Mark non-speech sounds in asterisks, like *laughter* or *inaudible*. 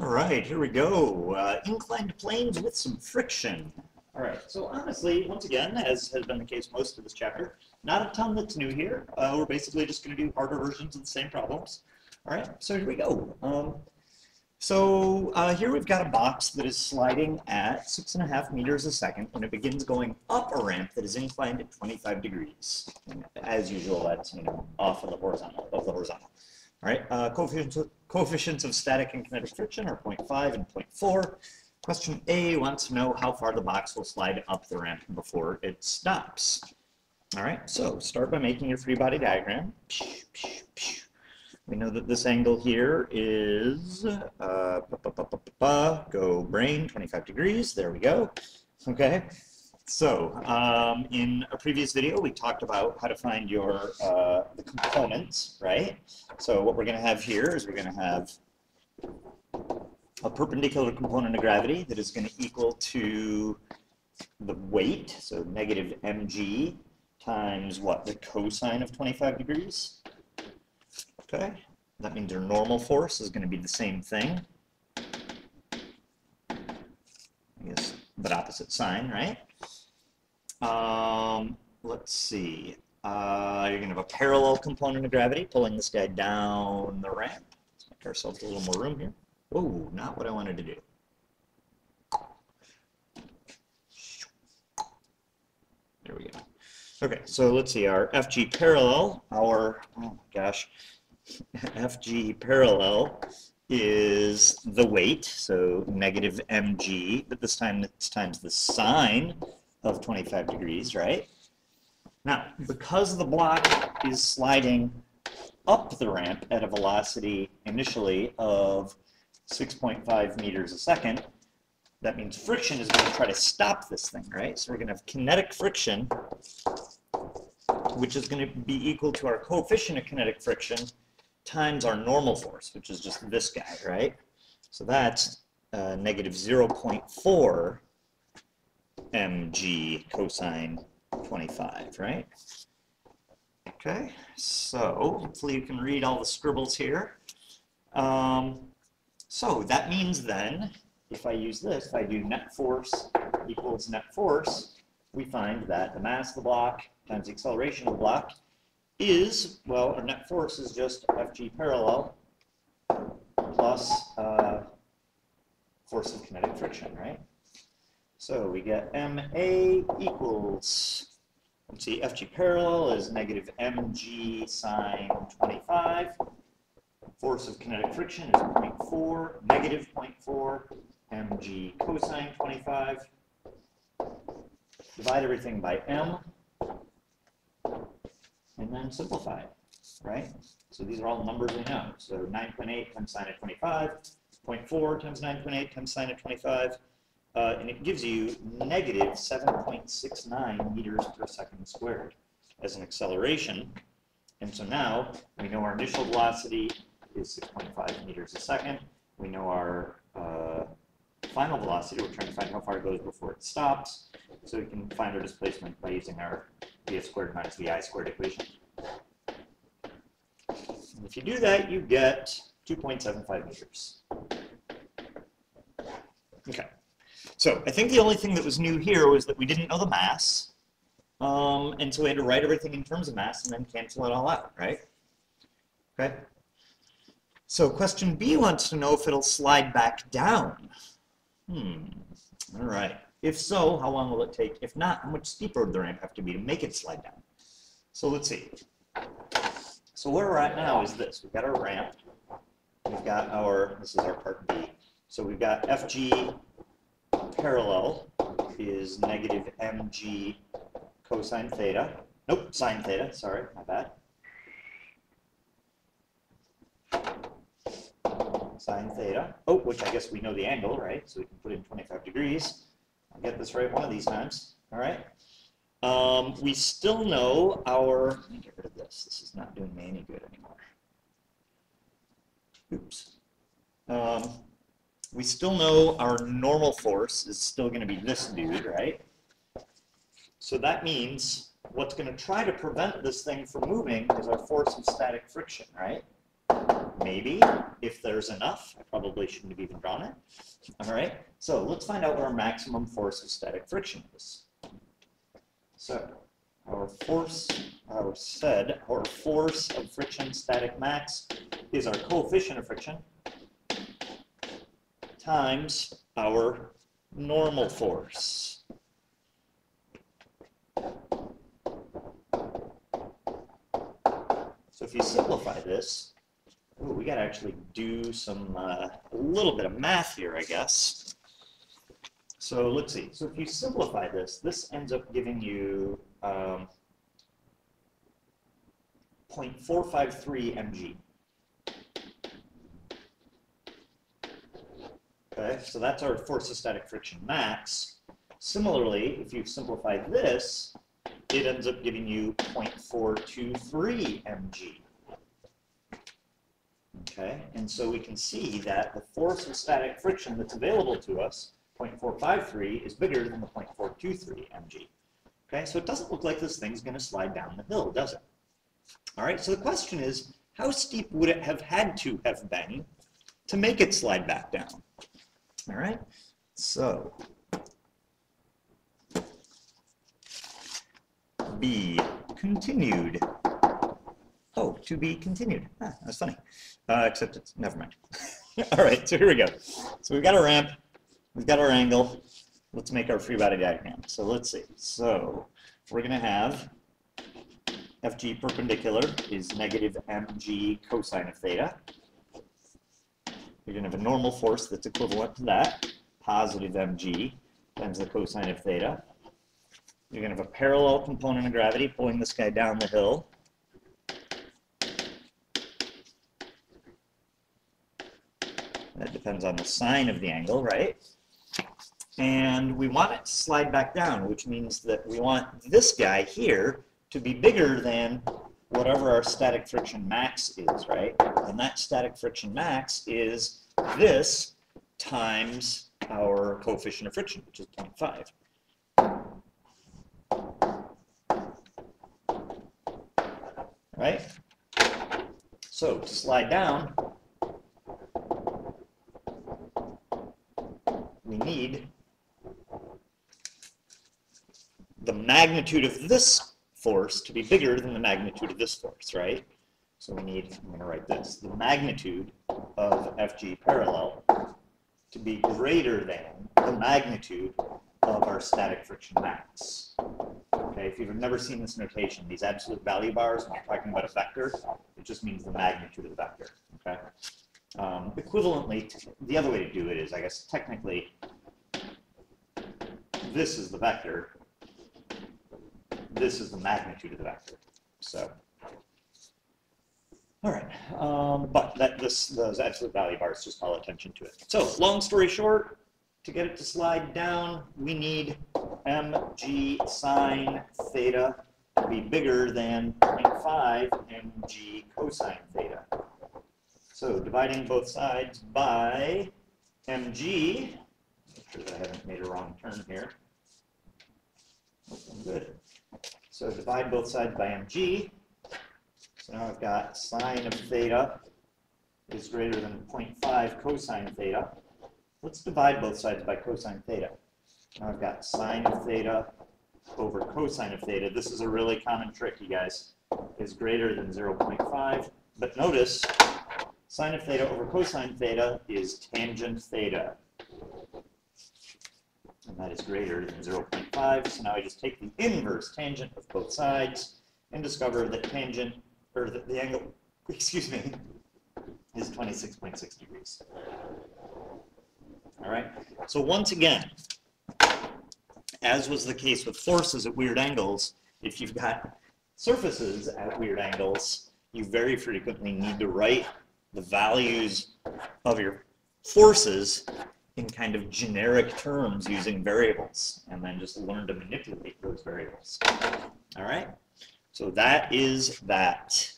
All right, here we go. Uh, inclined planes with some friction. All right, so honestly, once again, as has been the case most of this chapter, not a ton that's new here. Uh, we're basically just going to do harder versions of the same problems. All right, so here we go. Um, so uh, here we've got a box that is sliding at six and a half meters a second, and it begins going up a ramp that is inclined at 25 degrees. And as usual, that's you know off of the horizontal, of the horizontal. All right, uh, coefficients, coefficients of static and kinetic friction are 0.5 and 0.4. Question A wants to know how far the box will slide up the ramp before it stops. All right, so start by making your free body diagram. We know that this angle here is, uh, go brain, 25 degrees. There we go. Okay. So um, in a previous video, we talked about how to find your uh, the components, right? So what we're going to have here is we're going to have a perpendicular component of gravity that is going to equal to the weight, so negative mg times what? The cosine of 25 degrees. Okay, that means your normal force is going to be the same thing. I guess, but opposite sign, right? Um, let's see. Uh, you're going to have a parallel component of gravity pulling this guy down the ramp. Let's make ourselves a little more room here. Oh, not what I wanted to do. There we go. Okay, so let's see, our FG parallel, our, oh my gosh, FG parallel is the weight, so negative mg, but this time it's times the sine of 25 degrees, right? Now, because the block is sliding up the ramp at a velocity initially of 6.5 meters a second, that means friction is going to try to stop this thing, right? So we're going to have kinetic friction, which is going to be equal to our coefficient of kinetic friction times our normal force, which is just this guy, right? So that's uh, negative 0.4 mg cosine 25, right? Okay, so hopefully you can read all the scribbles here. Um, so that means then, if I use this, if I do net force equals net force, we find that the mass of the block times the acceleration of the block is, well, our net force is just Fg parallel plus uh, force of kinetic friction, right? So we get Ma equals, let's see, Fg parallel is negative mg sine 25. Force of kinetic friction is 0.4, negative 0.4 mg cosine 25. Divide everything by m and then simplify it, right? So these are all numbers we know. So 9.8 times sine of 25, 0.4 times 9.8 times sine of 25, uh, and it gives you negative 7.69 meters per second squared as an acceleration. And so now we know our initial velocity is 6.5 meters a second. We know our uh, final velocity. We're trying to find how far it goes before it stops. So we can find our displacement by using our vf squared minus vi squared equation. And if you do that, you get 2.75 meters. Okay. So I think the only thing that was new here was that we didn't know the mass. Um, and so we had to write everything in terms of mass and then cancel it all out, right? Okay. So question B wants to know if it'll slide back down. Hmm. All right. If so, how long will it take? If not, how much steeper would the ramp have to be to make it slide down? So let's see. So where we're at now is this. We've got our ramp. We've got our, this is our part B. So we've got FG parallel is negative mg cosine theta. Nope, sine theta, sorry, my bad. Sine theta. Oh, which I guess we know the angle, right? So we can put in 25 degrees. I'll get this right one of these times. All right. Um, we still know our, let me get rid of this. This is not doing me any good anymore. Oops. Um, we still know our normal force is still going to be this dude, right? So that means what's going to try to prevent this thing from moving is our force of static friction, right? Maybe, if there's enough. I probably shouldn't have even drawn it. All right, so let's find out what our maximum force of static friction is. So our force, our said, our force of friction static max is our coefficient of friction times our normal force. So if you simplify this, ooh, we got to actually do some, uh, a little bit of math here, I guess. So let's see. So if you simplify this, this ends up giving you um, 0.453 mg. Okay, so that's our force of static friction max. Similarly, if you simplify this, it ends up giving you 0.423 mg. Okay, and so we can see that the force of static friction that's available to us, 0.453, is bigger than the 0.423 mg. Okay, so it doesn't look like this thing's going to slide down the hill, does it? All right, so the question is, how steep would it have had to have been to make it slide back down? All right, so be continued. Oh, to be continued. Ah, that's funny. Uh, except it's, never mind. *laughs* All right, so here we go. So we've got our ramp, we've got our angle. Let's make our free body diagram. So let's see. So we're going to have FG perpendicular is negative mg cosine of theta. You're going to have a normal force that's equivalent to that, positive mg times the cosine of theta. You're going to have a parallel component of gravity pulling this guy down the hill. That depends on the sine of the angle, right? And we want it to slide back down, which means that we want this guy here to be bigger than whatever our static friction max is, right? And that static friction max is this times our coefficient of friction, which is 0.5. Right? So to slide down, we need the magnitude of this force to be bigger than the magnitude of this force, right? So we need, I'm going to write this, the magnitude of FG parallel to be greater than the magnitude of our static friction max. Okay, if you've never seen this notation, these absolute value bars, when you're talking about a vector, it just means the magnitude of the vector. Okay. Um, equivalently, the other way to do it is, I guess, technically, this is the vector, this is the magnitude of the vector. So, all right, um, but that this those absolute value bars just call attention to it. So, long story short, to get it to slide down, we need mg sine theta to be bigger than 0.5 mg cosine theta. So, dividing both sides by mg, make sure that I haven't made a wrong turn here. Oh, good. So divide both sides by mg. So now I've got sine of theta is greater than 0.5 cosine theta. Let's divide both sides by cosine theta. Now I've got sine of theta over cosine of theta. This is a really common trick, you guys, is greater than 0.5. But notice, sine of theta over cosine theta is tangent theta and that is greater than 0.5. So now I just take the inverse tangent of both sides and discover that tangent, or that the angle, *laughs* excuse me, is 26.6 degrees. All right, so once again, as was the case with forces at weird angles, if you've got surfaces at weird angles, you very frequently need to write the values of your forces in kind of generic terms using variables and then just learn to manipulate those variables. All right, so that is that.